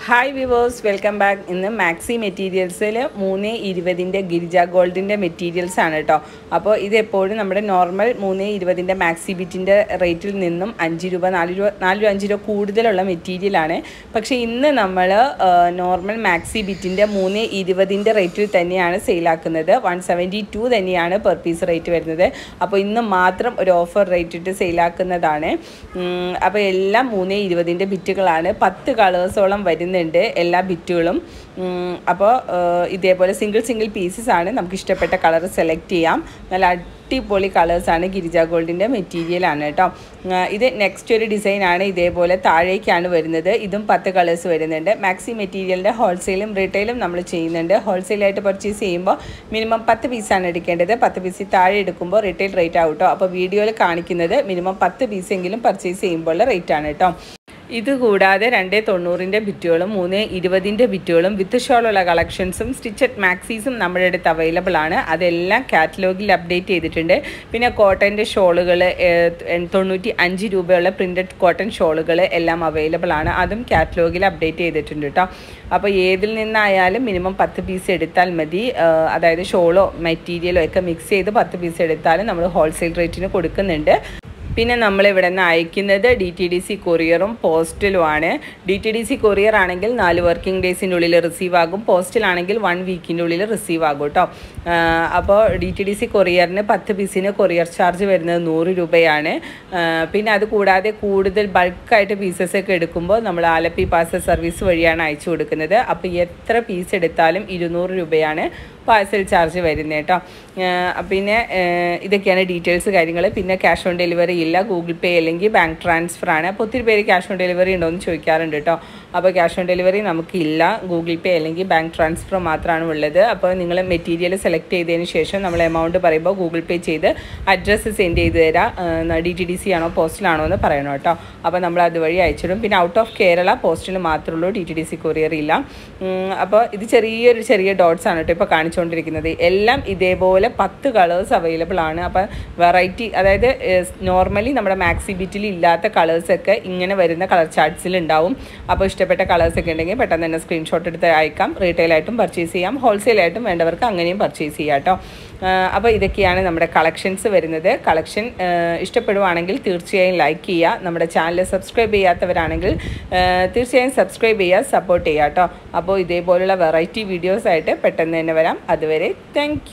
Hi viewers welcome back ഇന്ന് maxi മെറ്റീരിയൽസിൽ മൂന്ന് ഇരുപതിന്റെ ഗിരിജ ഗോൾഡിന്റെ മെറ്റീരിയൽസ് ആണ് കേട്ടോ അപ്പോൾ ഇത് എപ്പോഴും നമ്മുടെ നോർമൽ മൂന്ന് ഇരുപതിന്റെ മാക്സി ബിറ്റിന്റെ റേറ്റിൽ നിന്നും അഞ്ച് രൂപ നാല് രൂപ നാല് രൂപ അഞ്ച് രൂപ കൂടുതലുള്ള മെറ്റീരിയലാണ് പക്ഷേ ഇന്ന് നമ്മൾ നോർമൽ മാക്സി ബിറ്റിന്റെ മൂന്ന് ഇരുപതിന്റെ റേറ്റിൽ തന്നെയാണ് സെയിലാക്കുന്നത് വൺ സെവന്റി ടു തന്നെയാണ് പെർ പീസ് റേറ്റ് വരുന്നത്. അപ്പോൾ ഇന്ന് മാത്രം ഒരു ഓഫർ റേറ്റ് ഇട്ട് സെയിലാക്കുന്നതാണ് അപ്പോൾ എല്ലാം മൂന്ന് ഇരുപതിന്റെ ബിറ്റുകളാണ് പത്ത് കളേഴ്സോളം വരുന്നുണ്ട് എല്ലാ ബിറ്റുകളും. അപ്പോൾ ഇതേപോലെ സിംഗിൾ സിംഗിൾ പീസസ് ആണ് നമുക്ക് ഇഷ്ടപ്പെട്ട കളർ സെലക്ട് ചെയ്യാം. നല്ല അടിപൊളി കളേഴ്സാണ് ഗിരിജ ഗോൾഡിന്റെ മെറ്റീരിയലാണ് കേട്ടോ. ഇത് നെക്സ്റ്റ് ഒരു ഡിസൈനാണ് ഇതേപോലെ താഴേക്കാണ് വരുന്നത്. ഇതും പത്ത് കളേഴ്സ് വരുന്നുണ്ട്. മാക്സി മെറ്റീരിയലിന്റെ ഹോൾസെയിലും റീറ്റെയിലും നമ്മൾ ചെയ്യുന്നുണ്ട്. ഹോൾസെയിലായിട്ട് പർച്ചേസ് ചെയ്യുമ്പോൾ മിനിമം പത്ത് പീസാണ് എടുക്കേണ്ടത്. പത്ത് പീസിൽ താഴെ എടുക്കുമ്പോൾ റീറ്റെയിൽ റേറ്റ് ആവും കേട്ടോ. അപ്പോൾ വീഡിയോയിൽ കാണിക്കുന്നത് മിനിമം പത്ത് പീസെങ്കിലും പർച്ചേസ് ചെയ്യുമ്പോൾ റേറ്റ് ആണ് കേട്ടോ. ഇത് കൂടാതെ രണ്ട് തൊണ്ണൂറിന്റെ ബിറ്റുകളും മൂന്ന് ഇരുപതിന്റെ ബിറ്റുകളും വിത്ത് ഷോളുള്ള കളക്ഷൻസും സ്റ്റിച്ചഡ് മാക്സീസും നമ്മുടെ അടുത്ത് അവൈലബിൾ ആണ്. അതെല്ലാം കാറ്റലോഗിൽ അപ്ഡേറ്റ് ചെയ്തിട്ടുണ്ട്. പിന്നെ കോട്ടന്റെ ഷോളുകൾ തൊണ്ണൂറ്റി അഞ്ച് രൂപയുള്ള പ്രിന്റഡ് കോട്ടൺ ഷോളുകൾ എല്ലാം അവൈലബിൾ ആണ്. അതും കാറ്റലോഗിൽ അപ്ഡേറ്റ് ചെയ്തിട്ടുണ്ട് കേട്ടോ അപ്പോൾ ഏതിൽ നിന്നായാലും മിനിമം പത്ത് പീസ് എടുത്താൽ മതി. അതായത് ഷോളോ മെറ്റീരിയലോ ഒക്കെ മിക്സ് ചെയ്ത് പത്ത് പീസ് എടുത്താലും നമ്മൾ ഹോൾസെയിൽ റേറ്റിന് കൊടുക്കുന്നുണ്ട്. പിന്നെ നമ്മൾ ഇവിടെ നിന്ന് അയക്കുന്നത് ഡി ടി ഡി സി കൊറിയറും പോസ്റ്റലുമാണ് D T D C courier ആണെങ്കിൽ നാല് വർക്കിംഗ് ഡേയ്സിന്റെ ഉള്ളിൽ റിസീവ് ആകും. പോസ്റ്റലാണെങ്കിൽ വൺ വീക്കിന്റെ ഉള്ളിൽ റിസീവ് ആകും കേട്ടോ. അപ്പോൾ ഡി ടി ഡി സി കൊറിയറിന് പത്ത് പീസിന് കൊറിയർ ചാർജ് വരുന്നത് നൂറ് രൂപയാണ്. പിന്നെ അത് കൂടാതെ കൂടുതൽ ബൾക്കായിട്ട് പീസസ് ഒക്കെ എടുക്കുമ്പോൾ നമ്മൾ ആലപ്പി പാസ സർവീസ് വഴിയാണ് അയച്ചു കൊടുക്കുന്നത്. അപ്പോൾ എത്ര പീസ് എടുത്താലും ഇരുന്നൂറ് രൂപയാണ്. പാഴ്സൽ ചാർജ് വരുന്നത് കേട്ടോ പിന്നെ ഇതൊക്കെയാണ് ഡീറ്റെയിൽസ് കാര്യങ്ങൾ പിന്നെ ക്യാഷ് ഓൺ ഡെലിവറി ഇല്ല. ഗൂഗിൾ പേ അല്ലെങ്കിൽ ബാങ്ക് ട്രാൻസ്ഫർ ആണ് അപ്പോൾ ഒത്തിരി പേര് ക്യാഷ് ഓൺ ഡെലിവറി ഉണ്ടോ എന്ന് ചോദിക്കാറുണ്ട് കേട്ടോ അപ്പോൾ ക്യാഷ് ഓൺ ഡെലിവറി നമുക്കില്ല. ഗൂഗിൾ പേ അല്ലെങ്കിൽ ബാങ്ക് ട്രാൻസ്ഫർ മാത്രമാണ് ഉള്ളത്. അപ്പോൾ നിങ്ങൾ മെറ്റീരിയൽ സെലക്ട് ചെയ്തതിന് ശേഷം നമ്മൾ എമൗണ്ട് പറയുമ്പോൾ ഗൂഗിൾ പേ ചെയ്ത് അഡ്രസ്സ് സെൻഡ് ചെയ്ത് തരാം. ഡി ടി ഡി സി ആണോ പോസ്റ്റിലാണോ എന്ന് പറയണം കേട്ടോ. അപ്പോൾ നമ്മൾ അതുവഴി അയച്ചിടും. പിന്നെ ഔട്ട് ഓഫ് കേരള പോസ്റ്റിൽ മാത്രമേ ഉള്ളൂ D T D C courier ഇല്ല. അപ്പോൾ ഇത് ചെറിയൊരു ചെറിയ ഡോട്ട്സ് ആണ് കേട്ടോ ഇപ്പോൾ കാണിച്ചുകൊണ്ടിരിക്കുന്നത് എല്ലാം ഇതേപോലെ പത്ത് കളേഴ്സ് അവൈലബിൾ ആണ്. അപ്പോൾ വെറൈറ്റി അതായത് നോർമലി നമ്മുടെ മാക്സി ബിറ്റിൽ ഇല്ലാത്ത കളേഴ്സൊക്കെ ഇങ്ങനെ വരുന്ന കളർ ചാർട്ട്സിൽ ഉണ്ടാവും. അപ്പോൾ ഇഷ്ടപ്പെട്ട കളേഴ്സൊക്കെ ഉണ്ടെങ്കിൽ പെട്ടെന്ന് തന്നെ സ്ക്രീൻഷോട്ട് എടുത്ത് അയക്കാം. റീറ്റെയിലായിട്ടും പർച്ചേസ് ചെയ്യാം. ഹോൾസെയിലായിട്ടും വേണ്ടവർക്ക് അങ്ങനെയും പർച്ചേസ് ചെയ്യാം കേട്ടോ. അപ്പോൾ ഇതൊക്കെയാണ് നമ്മുടെ കളക്ഷൻസ് വരുന്നത്. കളക്ഷൻ ഇഷ്ടപ്പെടുവാണെങ്കിൽ തീർച്ചയായും ലൈക്ക് ചെയ്യുക. നമ്മുടെ ചാനൽ സബ്സ്ക്രൈബ് ചെയ്യാത്തവരാണെങ്കിൽ തീർച്ചയായും സബ്സ്ക്രൈബ് ചെയ്യുക സപ്പോർട്ട് ചെയ്യുക കേട്ടോ. അപ്പോൾ ഇതേപോലുള്ള വെറൈറ്റി വീഡിയോസായിട്ട് പെട്ടെന്ന് തന്നെ വരാം. അതുവരെ താങ്ക്